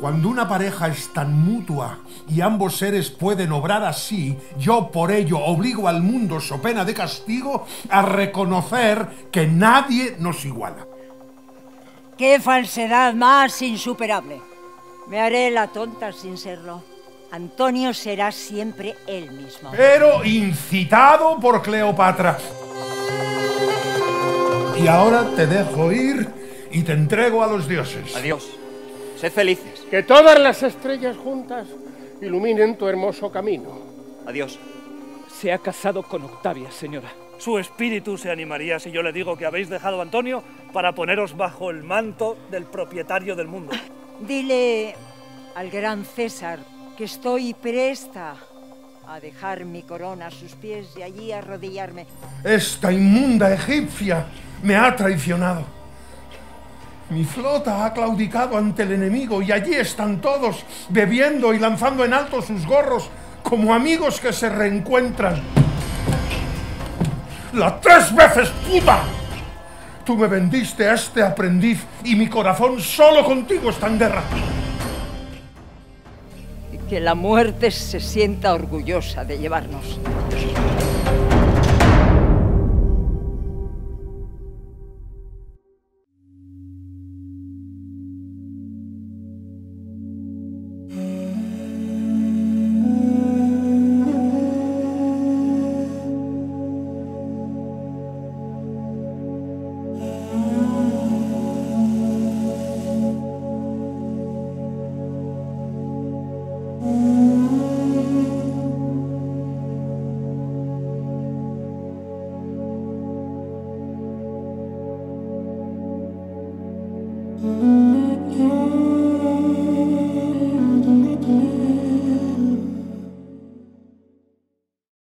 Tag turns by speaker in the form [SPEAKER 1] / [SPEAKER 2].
[SPEAKER 1] Cuando una pareja es tan mutua y ambos seres pueden obrar así, yo por ello obligo al mundo, so pena de castigo, a reconocer que nadie nos iguala.
[SPEAKER 2] ¡Qué falsedad más insuperable! Me haré la tonta sin serlo. Antonio será siempre él mismo.
[SPEAKER 1] Pero incitado por Cleopatra. Y ahora te dejo ir y te entrego a los dioses.
[SPEAKER 3] Adiós. Sed felices.
[SPEAKER 4] Que todas las estrellas juntas iluminen tu hermoso camino.
[SPEAKER 3] Adiós.
[SPEAKER 5] Se ha casado con Octavia, señora. Su espíritu se animaría si yo le digo que habéis dejado a Antonio para poneros bajo el manto del propietario del mundo.
[SPEAKER 2] Dile al gran César que estoy presta a dejar mi corona a sus pies y allí arrodillarme.
[SPEAKER 1] Esta inmunda egipcia me ha traicionado. Mi flota ha claudicado ante el enemigo y allí están todos bebiendo y lanzando en alto sus gorros como amigos que se reencuentran. ¡La tres veces puta! Tú me vendiste a este aprendiz y mi corazón solo contigo está en guerra.
[SPEAKER 2] Y que la muerte se sienta orgullosa de llevarnos.
[SPEAKER 6] Mm-hmm.